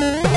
Mm-hmm.